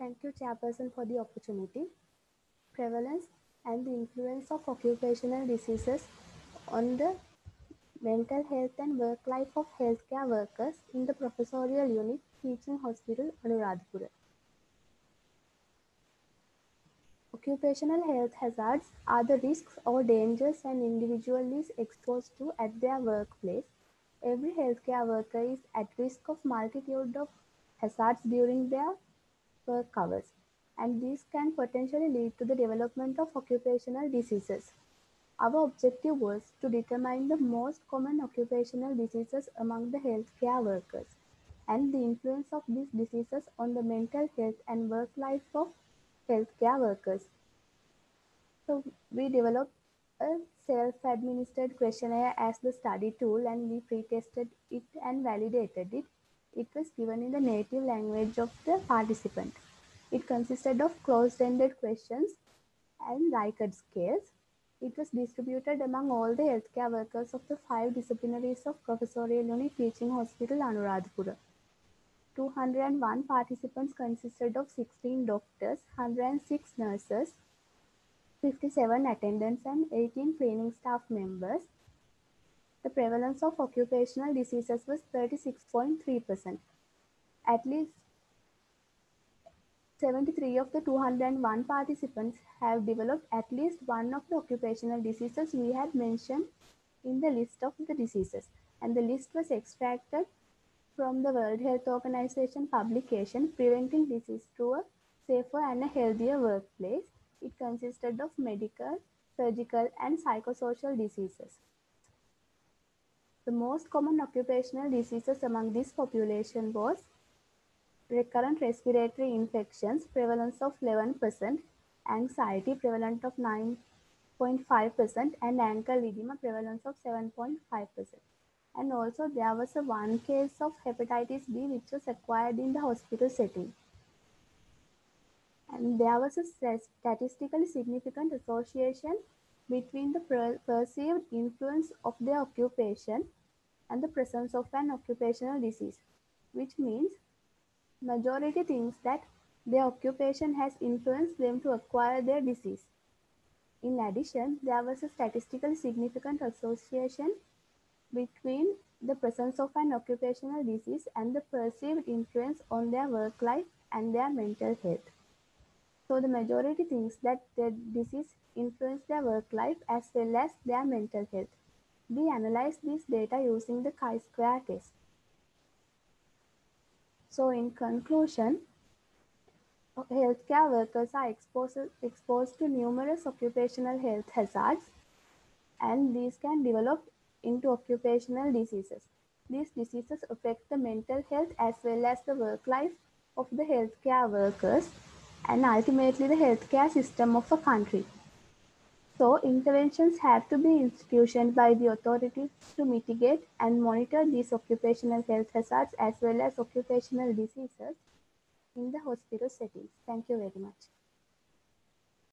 Thank you, Chairperson, for the opportunity. Prevalence and the influence of occupational diseases on the mental health and work life of healthcare workers in the professorial unit teaching hospital Anuradhapura. Occupational health hazards are the risks or dangers an individual is exposed to at their workplace. Every healthcare worker is at risk of multitude of hazards during their work hours, and these can potentially lead to the development of occupational diseases. Our objective was to determine the most common occupational diseases among the healthcare workers and the influence of these diseases on the mental health and work life of healthcare workers. So we developed a self-administered questionnaire as the study tool and we pre-tested it and validated it. It was given in the native language of the participant. It consisted of closed-ended questions and Likert scales. It was distributed among all the healthcare workers of the five disciplinaries of Professorial Unit Teaching Hospital Anuradhapura. 201 participants consisted of 16 doctors, 106 nurses, 57 attendants, and 18 cleaning staff members. The prevalence of occupational diseases was 36.3%. At least 73 of the 201 participants have developed at least one of the occupational diseases we had mentioned in the list of the diseases. And the list was extracted from the World Health Organization publication Preventing Disease Through a Safer and a Healthier Workplace. It consisted of medical, surgical, and psychosocial diseases. The most common occupational diseases among this population was recurrent respiratory infections, prevalence of 11%, anxiety, prevalence of 9.5%, and ankle edema, prevalence of 7.5%. And also there was a one case of hepatitis B which was acquired in the hospital setting. And there was a statistically significant association between the per perceived influence of their occupation and the presence of an occupational disease, which means majority thinks that their occupation has influenced them to acquire their disease. In addition, there was a statistically significant association between the presence of an occupational disease and the perceived influence on their work life and their mental health. So the majority thinks that the disease influenced their work life as well as their mental health. We analyzed this data using the chi-square test. So in conclusion, healthcare workers are exposed, exposed to numerous occupational health hazards and these can develop into occupational diseases. These diseases affect the mental health as well as the work life of the healthcare workers and ultimately the healthcare system of a country. So interventions have to be institutioned by the authorities to mitigate and monitor these occupational health hazards as well as occupational diseases in the hospital settings. Thank you very much.